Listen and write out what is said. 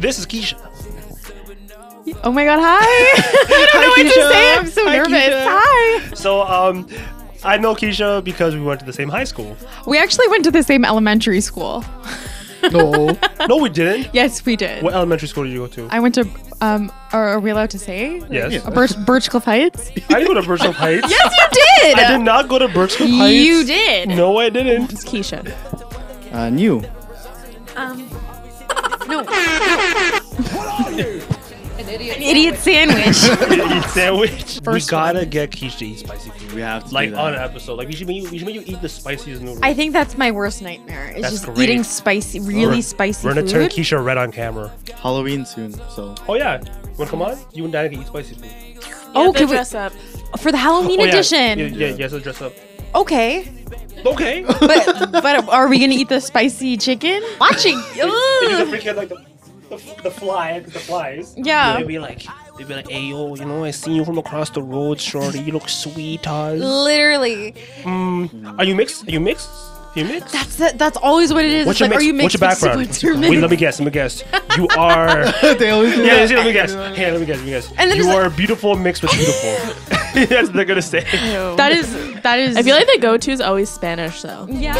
This is Keisha. Oh my god, hi. I don't know Hi, what to Keisha. say. I'm so Hi, nervous. Keisha. Hi. So, um, I know Keisha because we went to the same high school. We actually went to the same elementary school. No. No, we didn't. Yes, we did. What elementary school did you go to? I went to um are, are we allowed to say? Yes. Uh, Birch, Birchcliff Heights? I didn't go to Birchcliff Heights. yes, you did. I did not go to Birchcliff Heights. You did. No, I didn't. It's Keisha. Uh, new. No. An idiot sandwich. Eat sandwich. we gotta get Keisha to eat spicy food. We have to Like on an episode. Like we should make you, we should make you eat the spiciest noodles. I think that's my worst nightmare. It's That's just great. eating spicy, really We're- spicy We're gonna food. turn Keisha red on camera. Halloween soon, so Oh yeah, wanna come on? You and Danny can eat spicy food. Oh, Yeah, can we- dress up. For the Halloween Oh, yeah. edition. Yeah, yeah, yes, let's dress up. Okay. Okay. But but are we gonna eat the spicy chicken? Watching. They do the Ugh. freaking like the, the, the fly, the flies. Yeah. They'd be like, they'd be like, hey yo, you know, I seen you from across the road, shorty. You look sweet, Oz. Literally. Mm, are you mixed? Are you mixed? Are you mixed? That's the, that's always what it is. What's it's your like, mix? are you What's your background? what's your Wait, let me guess. Let me guess. You are. they always do Yeah, that. see, let me guess. Hey, let me guess. Let me guess. And then you it's are beautiful mixed with beautiful. That's what they're gonna say. That is that is. I feel like the go-to is always Spanish though. yeah.